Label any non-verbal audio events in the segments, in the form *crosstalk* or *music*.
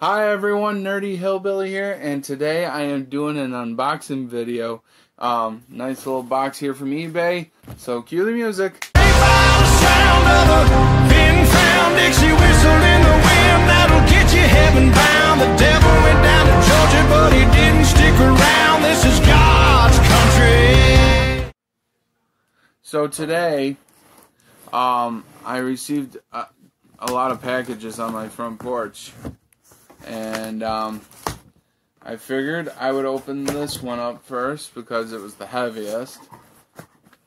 Hi everyone, Nerdy Hillbilly here, and today I am doing an unboxing video. Um, nice little box here from eBay, so cue the music. So today, um, I received a, a lot of packages on my front porch and um, I figured I would open this one up first because it was the heaviest.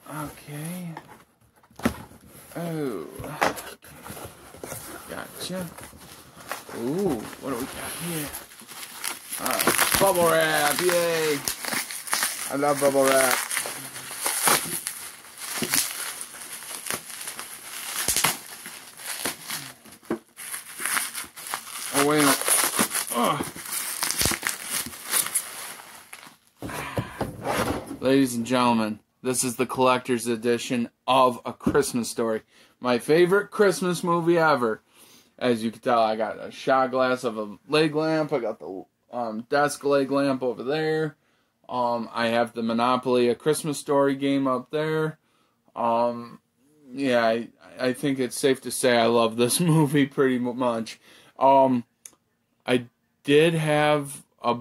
Okay. Oh. Gotcha. Ooh, what do we got here? Alright, bubble wrap, yay! I love bubble wrap. Ladies and gentlemen, this is the collector's edition of A Christmas Story. My favorite Christmas movie ever. As you can tell, I got a shot glass of a leg lamp. I got the um, desk leg lamp over there. Um, I have the Monopoly A Christmas Story game up there. Um, yeah, I, I think it's safe to say I love this *laughs* movie pretty much. Um, I did have a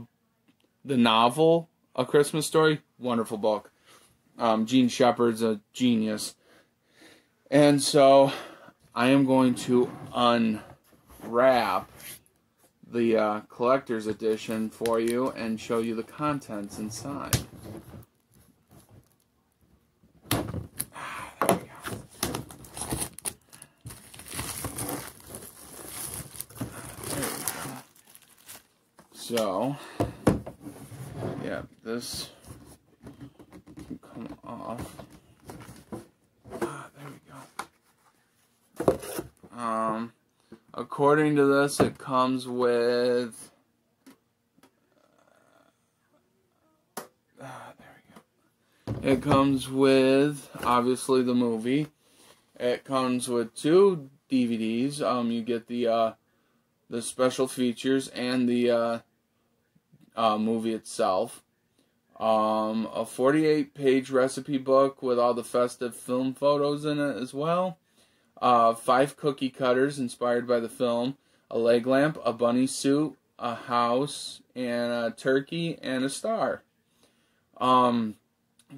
the novel A Christmas Story, wonderful book. Um, Jean Shepherd's a genius, and so I am going to unwrap the uh, collector's edition for you and show you the contents inside. So, yeah, this can come off. Ah, there we go. Um, according to this, it comes with. Ah, there we go. It comes with obviously the movie. It comes with two DVDs. Um, you get the uh, the special features and the uh, uh, movie itself. Um, a 48 page recipe book with all the festive film photos in it as well. Uh, five cookie cutters inspired by the film. A leg lamp, a bunny suit, a house, and a turkey, and a star. Um,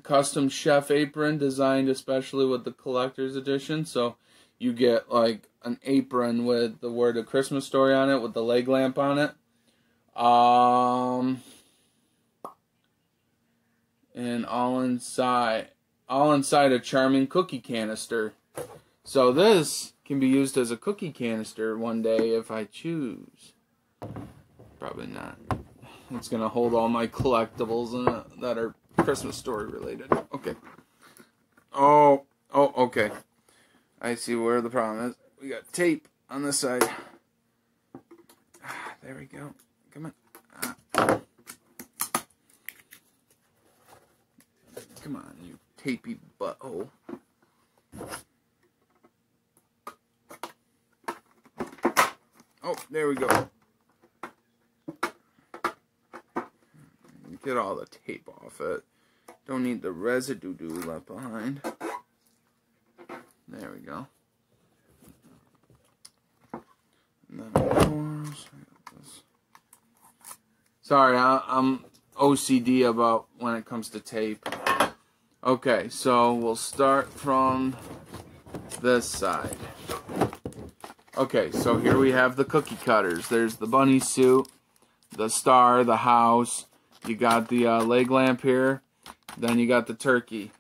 custom chef apron designed especially with the collector's edition. So you get like an apron with the word a Christmas story on it with the leg lamp on it. Um, and all inside, all inside a charming cookie canister. So this can be used as a cookie canister one day if I choose. Probably not. It's gonna hold all my collectibles in that are Christmas story related. Okay. Oh, oh, okay. I see where the problem is. We got tape on this side. Ah, there we go. Come on. Ah. Come on, you tapey butthole. Oh, there we go. Get all the tape off it. Don't need the residue do left behind. There we go. Sorry, I, I'm OCD about when it comes to tape. Okay, so we'll start from this side. Okay, so here we have the cookie cutters. There's the bunny suit, the star, the house. You got the uh, leg lamp here. Then you got the turkey.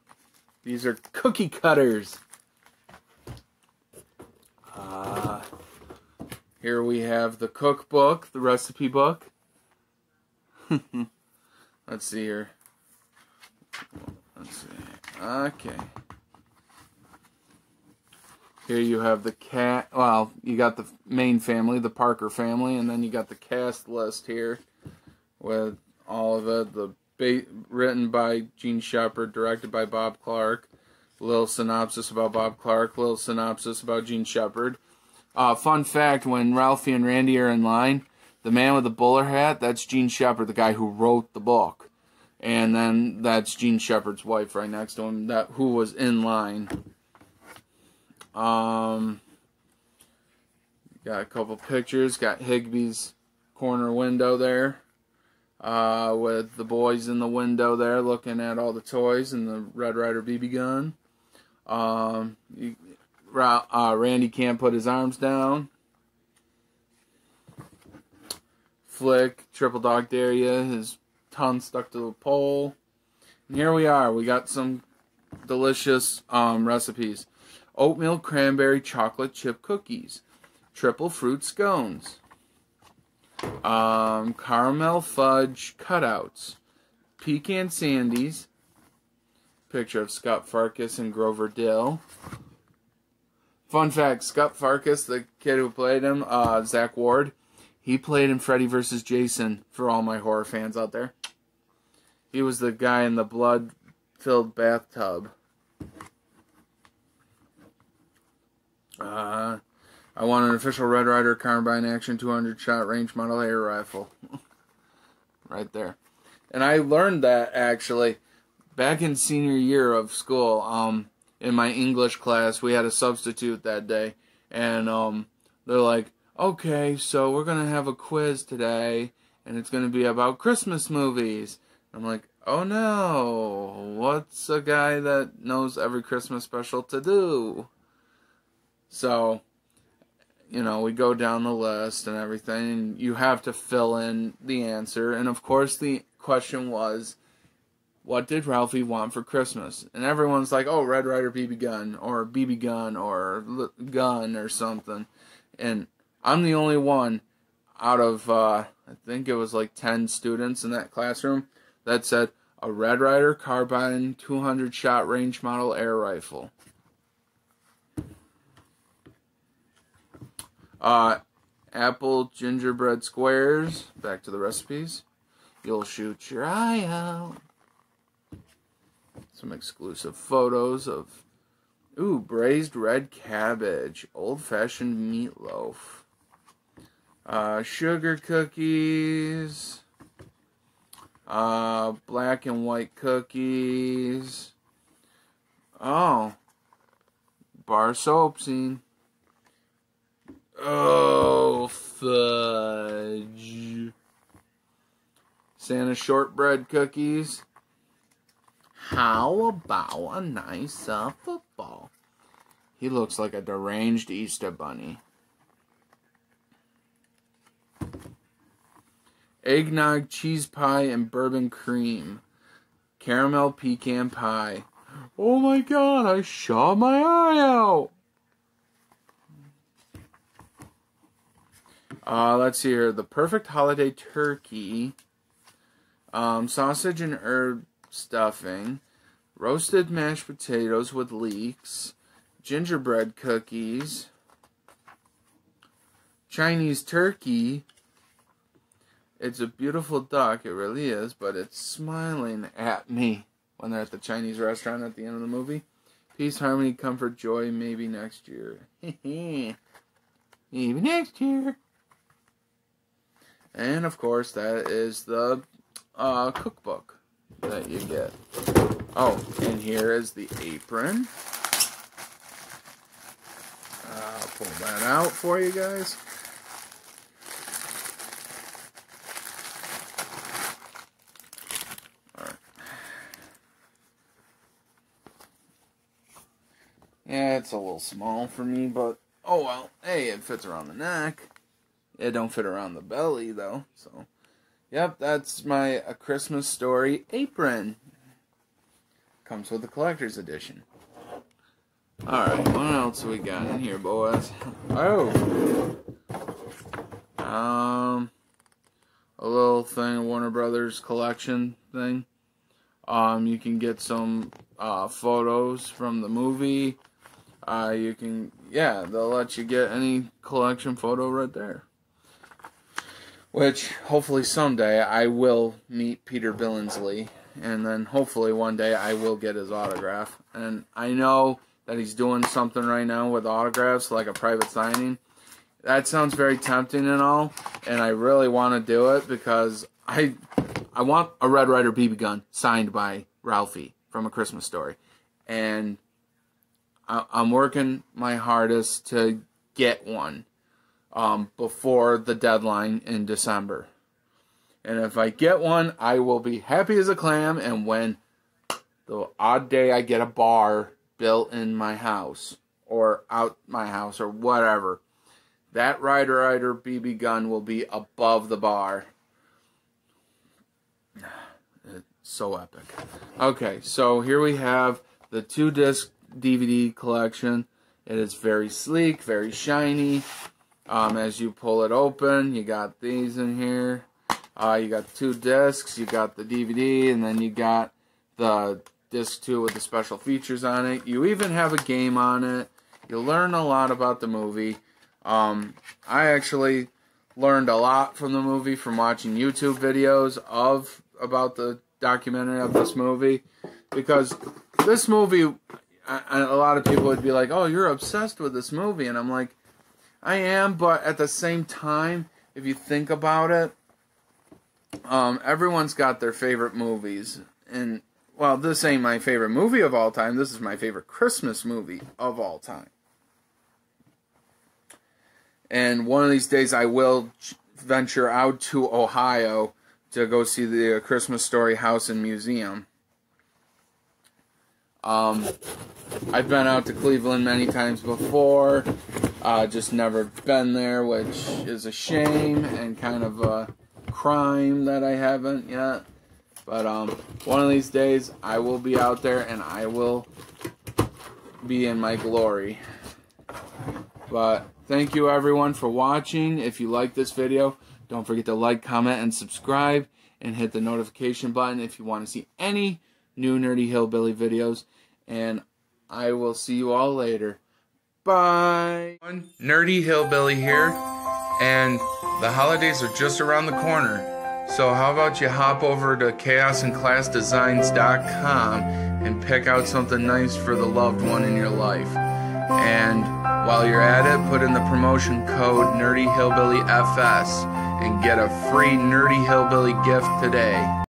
These are cookie cutters. Uh, here we have the cookbook, the recipe book. *laughs* Let's see here. Okay. Here you have the cat. Well, you got the main family, the Parker family, and then you got the cast list here with all of it. The written by Jean Shepherd, directed by Bob Clark. Little synopsis about Bob Clark. Little synopsis about Jean Shepherd. Uh, fun fact: When Ralphie and Randy are in line, The man with the bowler hat, that's Jean Shepherd, the guy who wrote the book. And then that's Jean Shepherd's wife right next to him, that who was in line. Um, got a couple pictures. Got Higbee's corner window there, uh, with the boys in the window there looking at all the toys and the Red Ryder BB gun. Um, you, uh, Randy can't put his arms down. Flick, Triple Dog Daria, his tongue stuck to the pole. And here we are. We got some delicious um, recipes oatmeal cranberry chocolate chip cookies, triple fruit scones, um, caramel fudge cutouts, pecan sandies, picture of Scott Farkus and Grover Dill. Fun fact: Scott Farkus, the kid who played him, uh, Zack Ward, he played in Freddy vs. Jason. For all my horror fans out there, he was the guy in the blood-filled bathtub. Uh, I want an official Red Ryder Carbine Action 200 shot range model air rifle. *laughs* right there. And I learned that actually back in senior year of school. Um, in my English class, we had a substitute that day, and um, they're like, "Okay, so we're gonna have a quiz today, and it's gonna be about Christmas movies." I'm like, "Oh no, what's a guy that knows every Christmas special to do?" So, you know, we go down the list and everything, and you have to fill in the answer. And of course, the question was, what did Ralphie want for Christmas? And everyone's like, oh, Red Ryder BB gun, or BB gun, or gun, or something. And I'm the only one out of, uh, I think it was like 10 students in that classroom that said, a Red Ryder carbine 200 shot range model air rifle. Uh, apple gingerbread squares. Back to the recipes. You'll shoot your eye out. Some exclusive photos of, ooh, braised red cabbage, old-fashioned meatloaf, uh, sugar cookies, uh, black and white cookies. Oh, bar soap scene. Oh, fudge. Santa shortbread cookies. How about a nice uh, football? He looks like a deranged Easter bunny. Eggnog, cheese pie, and bourbon cream. Caramel pecan pie. Oh my god, I shot my eye out! Uh, let's see here. The perfect holiday turkey, um, sausage and herb stuffing, roasted mashed potatoes with leeks, gingerbread cookies, Chinese turkey. It's a beautiful duck, it really is, but it's smiling at me when they're at the Chinese restaurant at the end of the movie. Peace, harmony, comfort, joy, maybe next year. *laughs* maybe next year. And of course, that is the uh, cookbook that you get. Oh, and here is the apron. I'll pull that out for you guys. Yeah, it's a little small for me, but oh well. Hey, it fits around the neck. It don't fit around the belly though. So, yep, that's my a Christmas story apron. Comes with the collector's edition. All right, what else we got in here, boys? Oh, um, a little thing, Warner Brothers collection thing. Um, you can get some uh, photos from the movie. Uh, you can, yeah, they'll let you get any collection photo right there. Which hopefully someday I will meet Peter Billingsley, and then hopefully one day I will get his autograph. And I know that he's doing something right now with autographs, like a private signing. that sounds very tempting and all, and I really want to do it because I I want a Red Ryder BB gun signed by Ralphie from A Christmas Story, and I, am working my hardest to get one um, before the deadline in December. And if I get one, I will be happy as a clam. And when the odd day I get a bar built in my house or out my house or whatever, that Ryder Ryder BB gun will be above the bar. *sighs* It's so epic. Okay, so here we have the two disc DVD collection. It is very sleek, very shiny. Um, as you pull it open, you got these in here. Uh, you got two discs, you got the DVD, and then you got the disc 2 with the special features on it. You even have a game on it. You learn a lot about the movie. Um, I actually learned a lot from the movie from watching YouTube videos of about the documentary of this movie because this movie a lot of people would be like, "Oh, you're obsessed with this movie," and I'm like, "I am," but at the same time, if you think about it, um, everyone's got their favorite movies, and well, this ain't my favorite movie of all time. This is my favorite Christmas movie of all time. And one of these days, I will venture out to Ohio to go see the Christmas Story House and Museum. Um, I've been out to Cleveland many times before, uh, just never been there, which is a shame and kind of a crime that I haven't yet. But um, one of these days, I will be out there and I will be in my glory. But thank you everyone for watching. If you like this video, don't forget to like, comment, and subscribe, and hit the notification button if you want to see any new Nerdy Hillbilly videos. And I will see you all later. Bye. Nerdy Hillbilly here, and the holidays are just around the corner. So how about you hop over to chaosandclassdesigns.com and pick out something nice for the loved one in your life. And while you're at it, put in the promotion code Nerdy NerdyHillbillyFS and get a free Nerdy Hillbilly gift today.